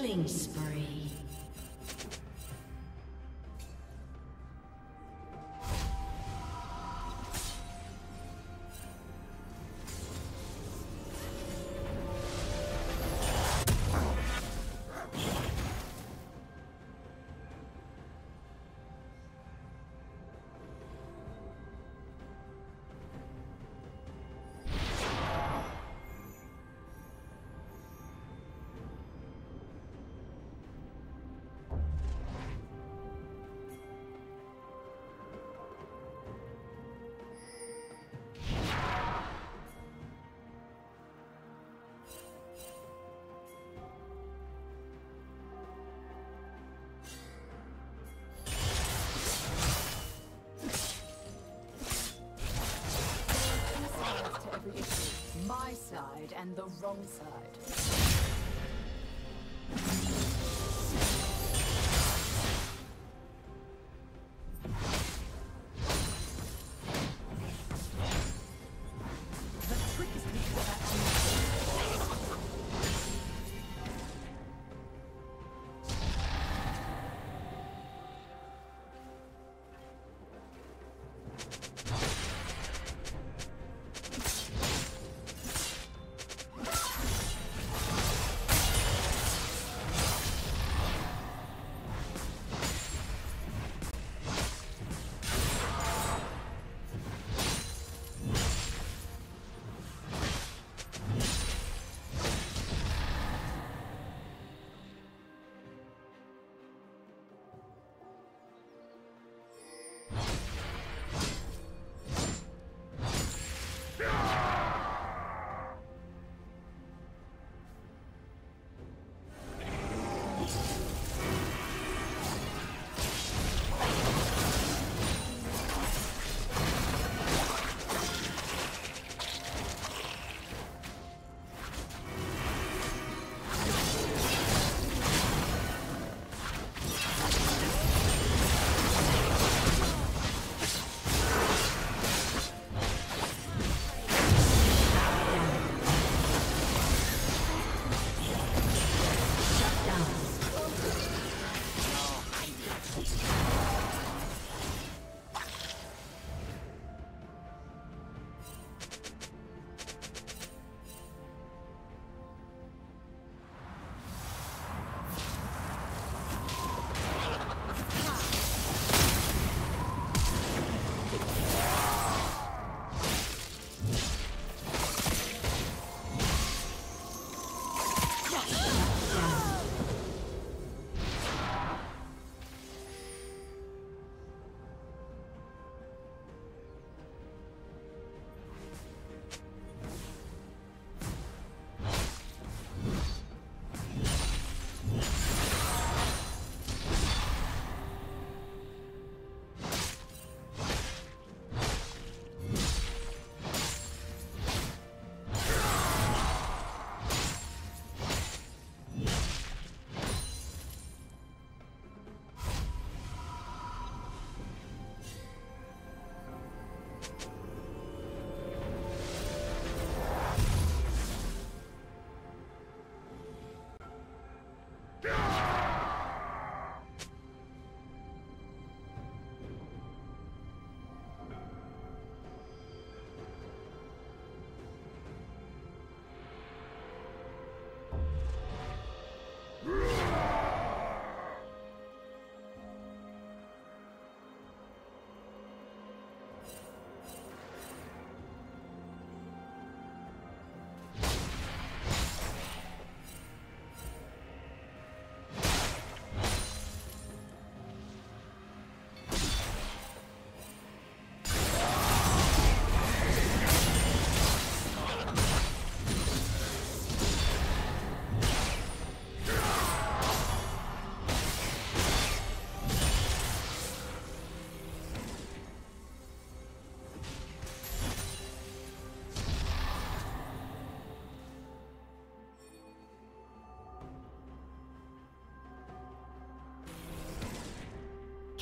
Killing spree. And the wrong side.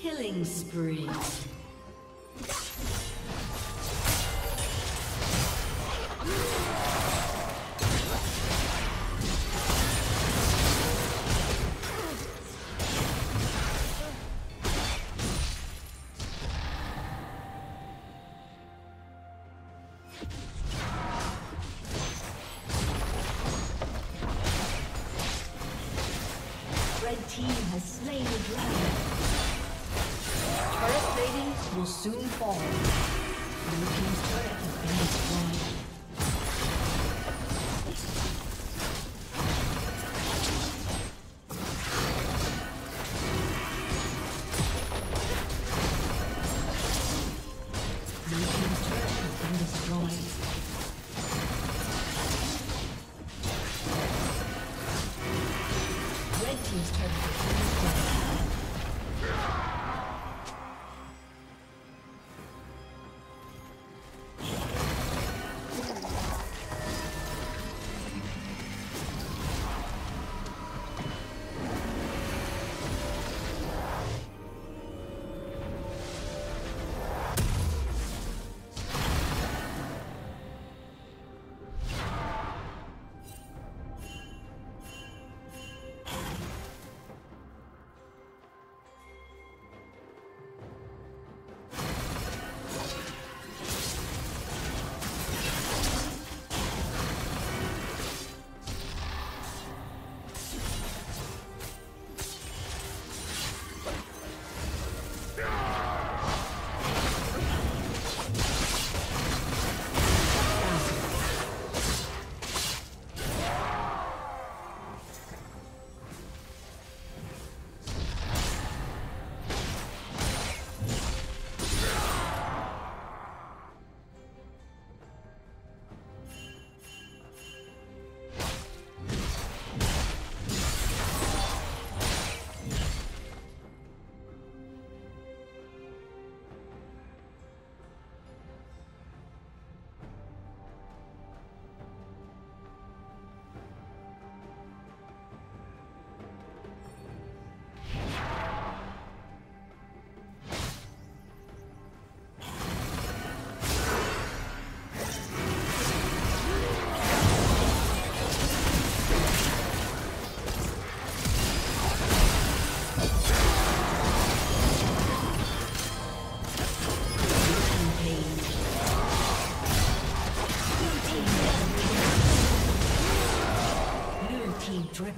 Killing spree. team's turret.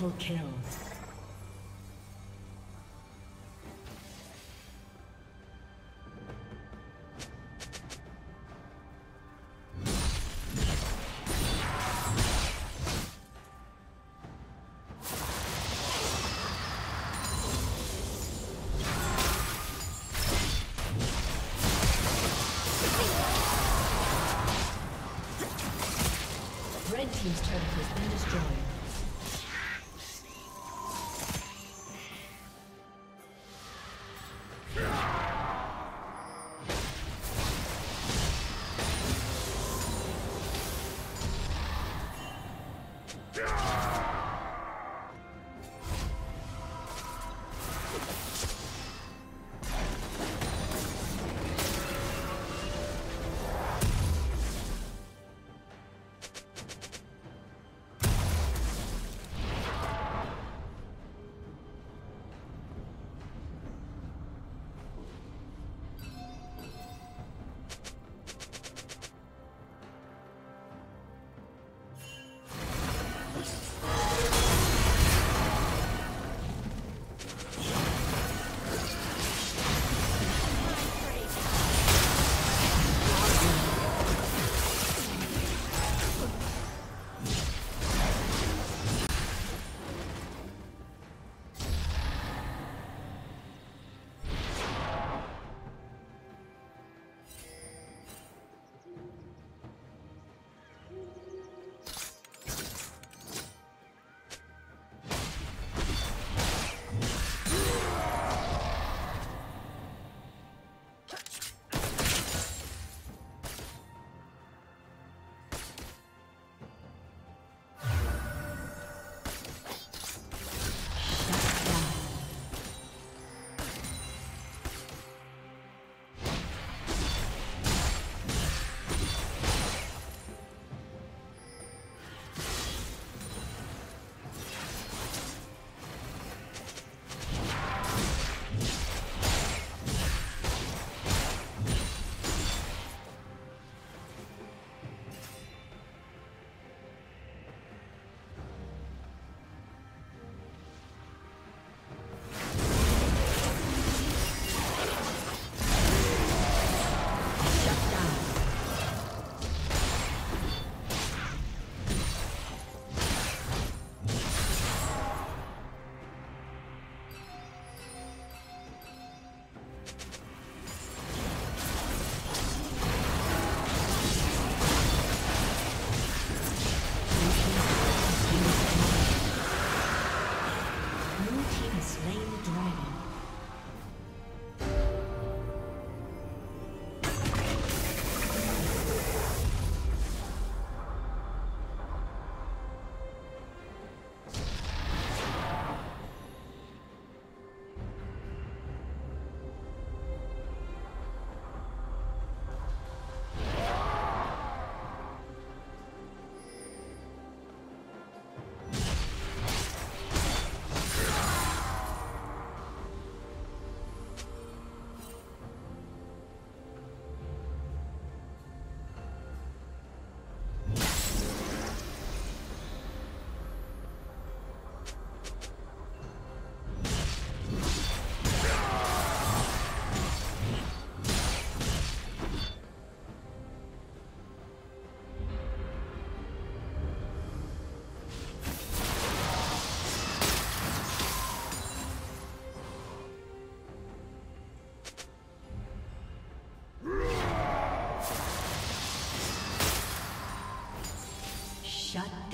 Triple kill.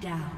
Down.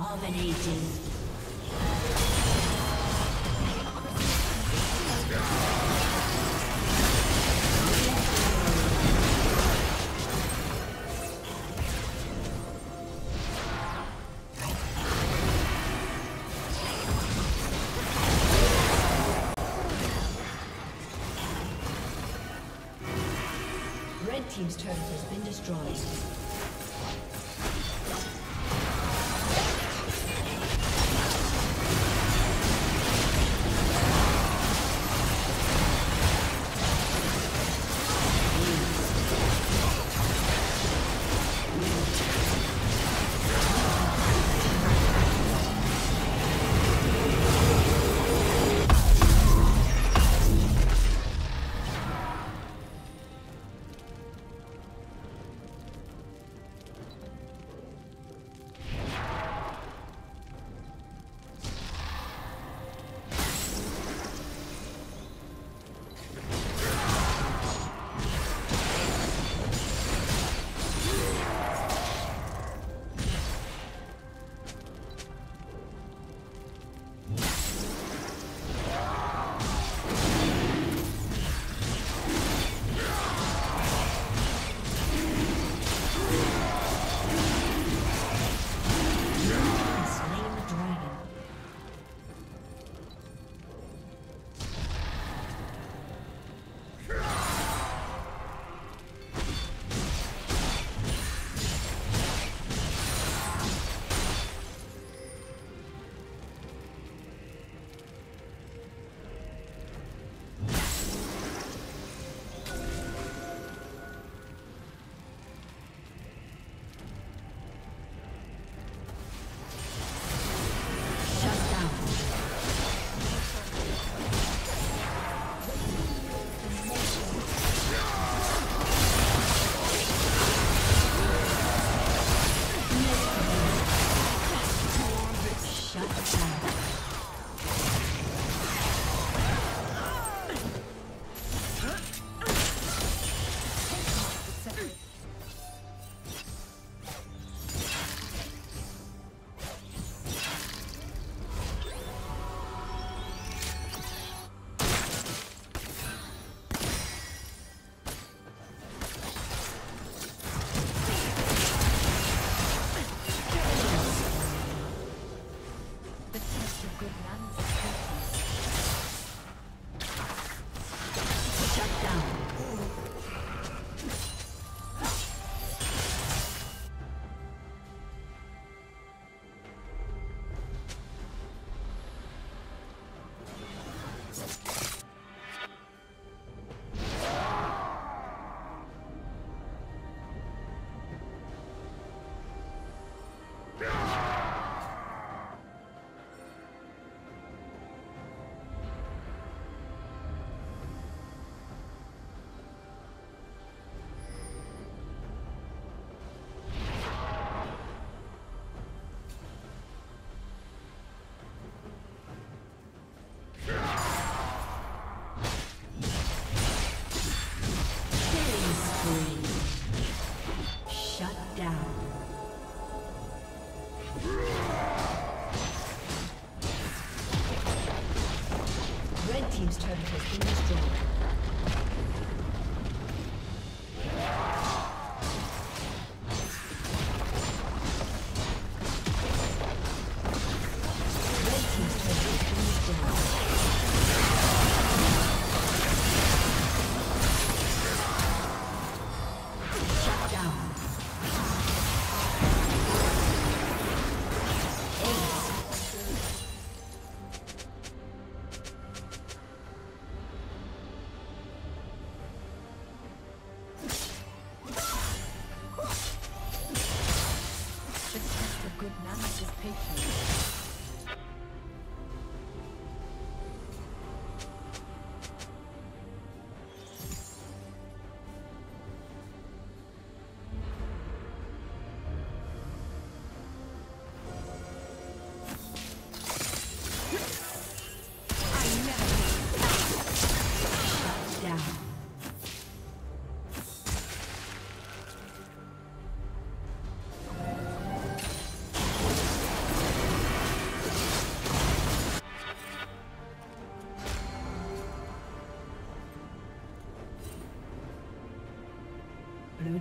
Dominating.